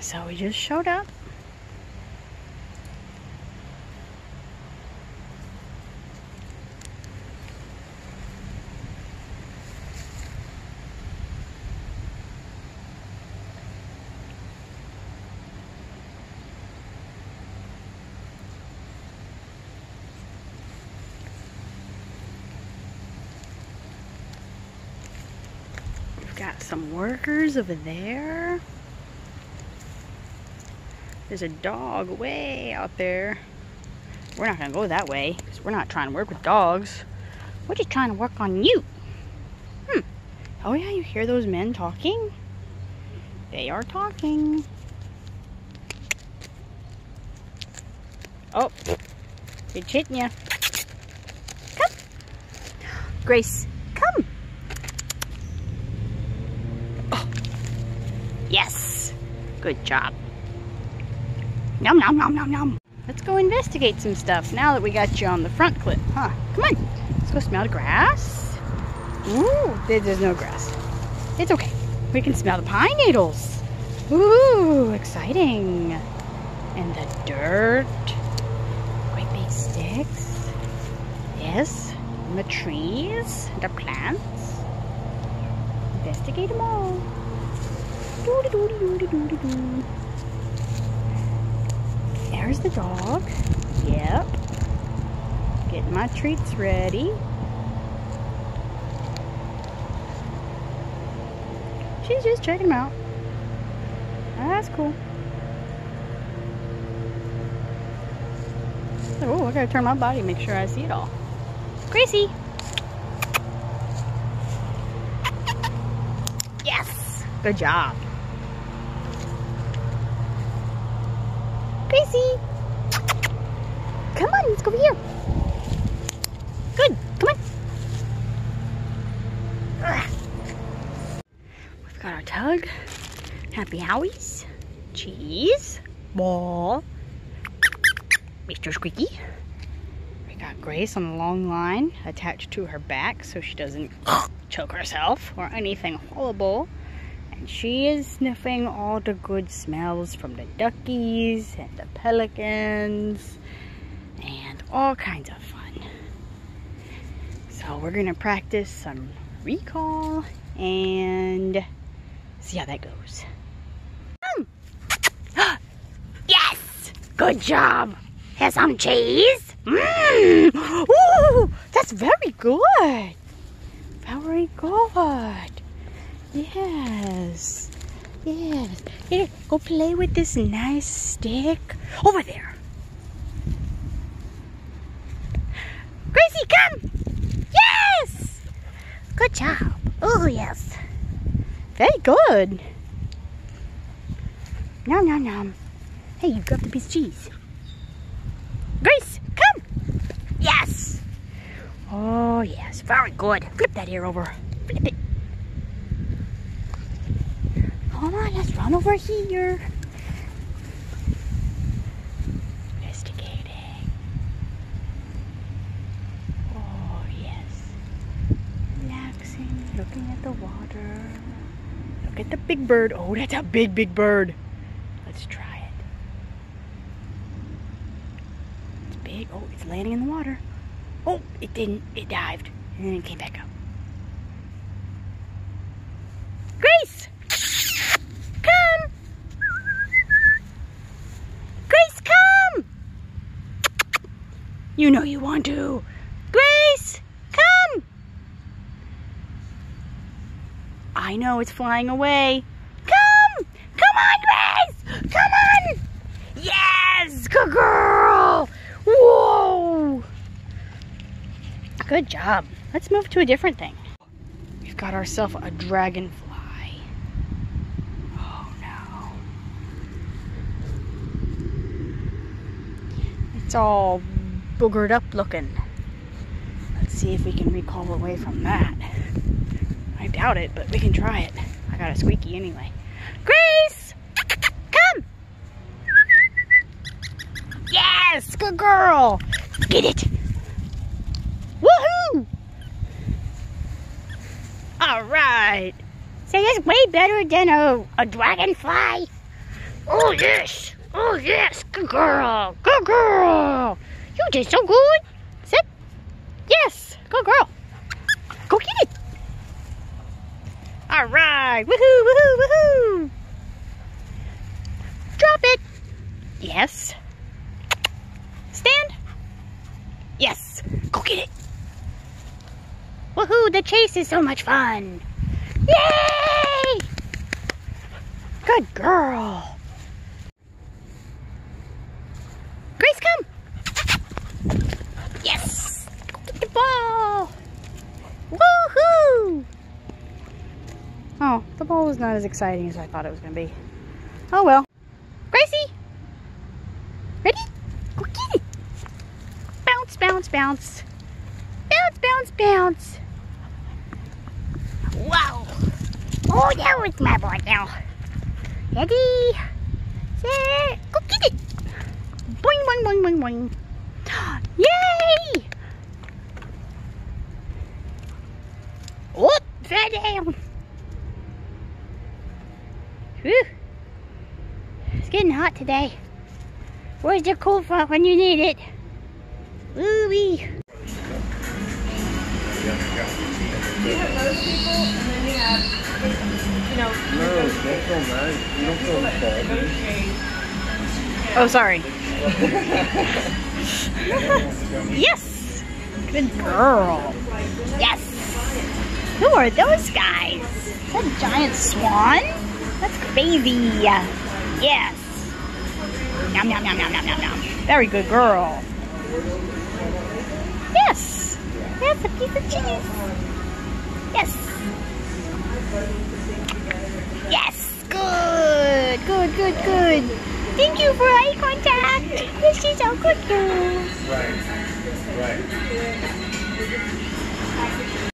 So we just showed up. We've got some workers over there. There's a dog way out there. We're not gonna go that way because we're not trying to work with dogs. We're just trying to work on you. Hmm. Oh yeah, you hear those men talking? They are talking. Oh, it's hitting you. Come. Grace, come. Oh. Yes. Good job. Yum, yum, yum, yum, yum. Let's go investigate some stuff now that we got you on the front clip, huh? Come on. Let's go smell the grass. Ooh, there's no grass. It's okay. We can smell the pine needles. Ooh, exciting. And the dirt. Great big sticks. Yes. And the trees. The plants. Investigate them all. Doo-doo-doo-doo-doo-doo-doo. There's the dog. Yep. Getting my treats ready. She's just checking them out. That's cool. Oh, I gotta turn my body, make sure I see it all. Gracie! Yes! Good job. Gracie! Come on, let's go over here. Good, come on. Ugh. We've tug, Happy Howies, cheese, ball, Mr. Squeaky. We got Grace on a long line attached to her back so she doesn't choke herself or anything horrible. And she is sniffing all the good smells from the duckies and the pelicans and all kinds of fun. So we're gonna practice some recall and see how that goes. Come. Hmm. yes! Good job! Here's some cheese. Mmm! Ooh! That's very good! Very good. Yes. Yes. Here, go play with this nice stick. Over there. Gracie, come! Yes! Good job. Oh, yes. Very good. Nom, nom, nom. Hey, you grabbed a piece of cheese. Grace, come! Yes! Oh, yes. Very good. Flip that ear over. Flip it. Come on, let's run over here. Investigating. Oh, yes. Relaxing, looking at the water. Look at the big bird. Oh, that's a big, big bird. Let's try it. It's big. Oh, it's landing in the water. Oh, it didn't. It dived. And then it came back up. Grace! Come! Grace, come! You know you want to. Grace, come! I know it's flying away. Come! Come on, Grace! Come on! Yes! Good girl! Whoa! Good job. Let's move to a different thing. We've got ourselves a dragonfly. Oh no. It's all boogered up looking. Let's see if we can recall away from that. I doubt it, but we can try it. I got a squeaky anyway. Grace! Come! Yes! Good girl! Get it! Woohoo! All right. So that's way better than a, a dragonfly. Oh, yes. Oh, yes. Good girl. Good girl. You did so good. Sit. Yes. Good girl. Go get it. All right. Woohoo, woohoo, woohoo. Drop it. Yes. Stand. Yes. Go get it. Woohoo, the chase is so much fun. Yay! Good girl. Grace, come. Yes. Go get the ball. Woohoo! Ball was not as exciting as I thought it was going to be. Oh well. Gracie! Ready? Go get it! Bounce, bounce, bounce. Bounce, bounce, bounce. Wow! Oh, that was my ball now. Ready? Set. Go get it! Boing, boing, boing, boing, boing. Yay! Oh, fell down. It's getting hot today. Where's your cool front when you need it? Ooh-wee. You have those people, and then you have, you know, No, don't feel mad. You don't feel involved. Oh, sorry. yes! Good girl. Yes! Who are those guys? Is that a giant swan? That's crazy. Yes. Nom nom nom nom nom nom nom. Very good girl. Yes. That's a piece of cheese. Yes. Yes. Good. Good, good, good. Thank you for eye contact. This is a good girl. Right. Right.